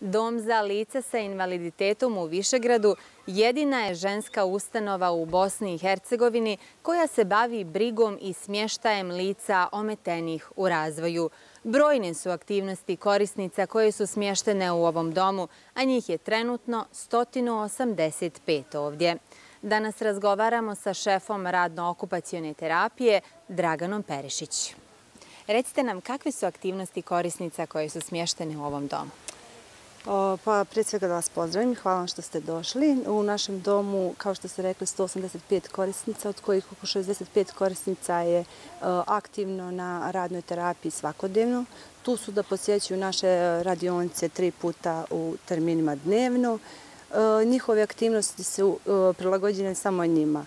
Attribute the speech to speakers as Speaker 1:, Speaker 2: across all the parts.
Speaker 1: Dom za lice sa invaliditetom u Višegradu jedina je ženska ustanova u Bosni i Hercegovini koja se bavi brigom i smještajem lica ometenih u razvoju. Brojne su aktivnosti korisnica koje su smještene u ovom domu, a njih je trenutno 185 ovdje. Danas razgovaramo sa šefom radno-okupacijone terapije Draganom Perišić. Recite nam kakve su aktivnosti korisnica koje su smještene u ovom domu?
Speaker 2: Pa pre svega da vas pozdravim, hvala vam što ste došli. U našem domu, kao što ste rekli, 185 korisnica, od kojih oko 65 korisnica je aktivno na radnoj terapiji svakodnevno. Tu su da posjećuju naše e, radionice tri puta u terminima dnevno. E, njihove aktivnosti su e, prilagođene samo njima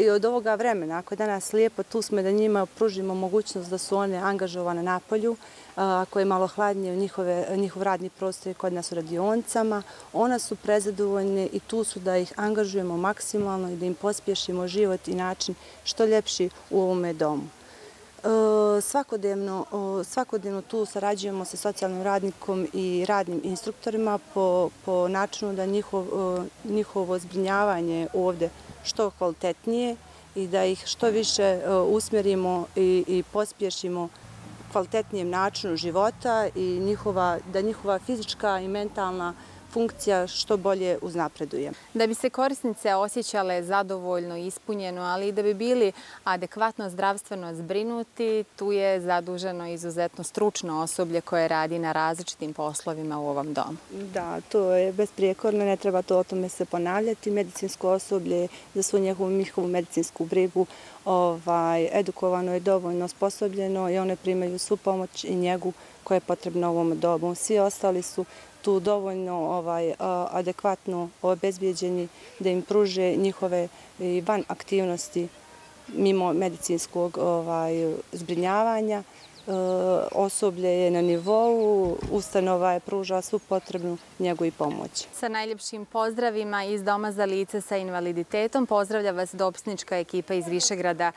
Speaker 2: i od ovoga vremena, ako je danas lijepo, tu smo da njima pružimo mogućnost da su one angažovane na polju, ako je malo hladnije njihove, njihov radni prostor kod nas u radioncama, ona su prezadovoljne i tu su da ih angažujemo maksimalno i da im pospješimo život i način što ljepši u ovome domu. E, svakodnevno svakodnevno tu sarađujemo sa socijalnim radnikom i radnim instruktorima po po načinu da njihov, e, njihovo zbrinjavanje ovde što kvalitetnije i da ih što više e, usmjerimo i i pospješimo kvalitetnijem načinu života i njihova, da njihova fizička i mentalna funkcija što bolje uznapreduje.
Speaker 1: Da bi se korisnice osjećale zadovoljno i ispunjeno, ali i da bi bili adekvatno zdravstveno zbrinuti, tu je zaduženo izuzetno stručno osoblje koje radi na različitim poslovima u ovom domu.
Speaker 2: Da, to je besprijekorno, ne treba to o tome se ponavljati. Medicinsko osoblje za svu njihovu medicinsku brigu ovaj, edukovano je dovoljno osposobljeno i one primaju svu pomoć i njegu koja je potrebna u ovom domu. Svi ostali su tu dovoljno ovaj, adekvatno obezbijeđeni da im pruže njihove van aktivnosti mimo medicinskog ovaj, zbrinjavanja. E, osoblje je na nivou, ustanova je pruža svu potrebnu njegu i pomoć.
Speaker 1: Sa najljepšim pozdravima iz Doma za lice sa invaliditetom pozdravlja vas dopisnička ekipa iz Višegrada.